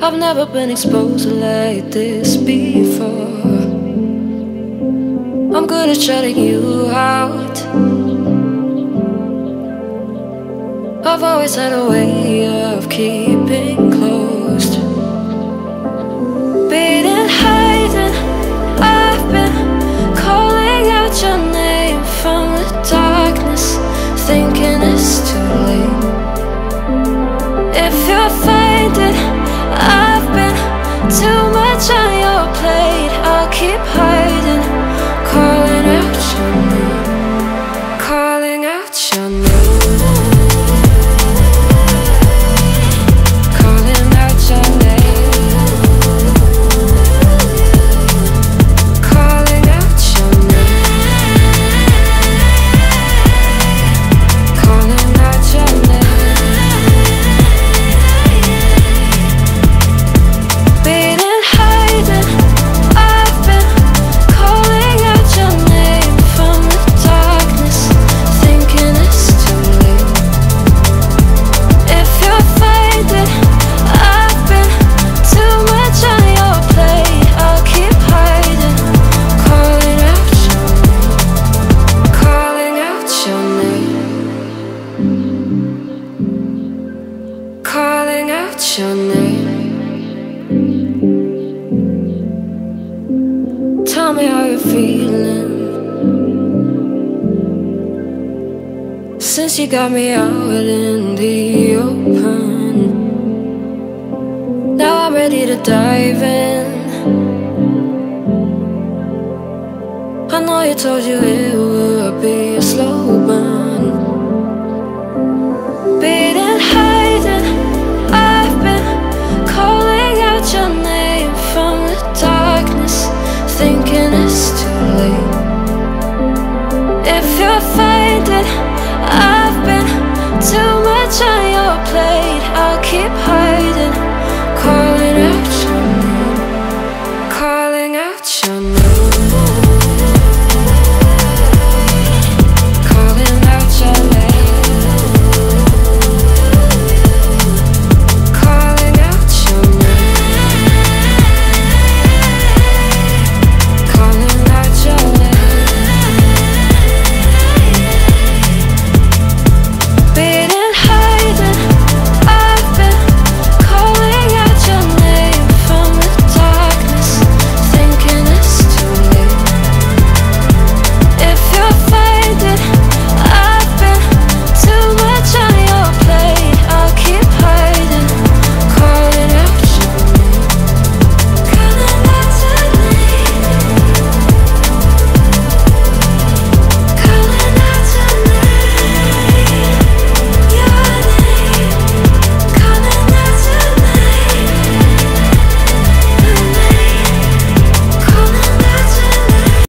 I've never been exposed like this before. I'm good at shutting you out. I've always had a way of keeping me how you're feeling. Since you got me out in the open, now I'm ready to dive in. I know you told you it.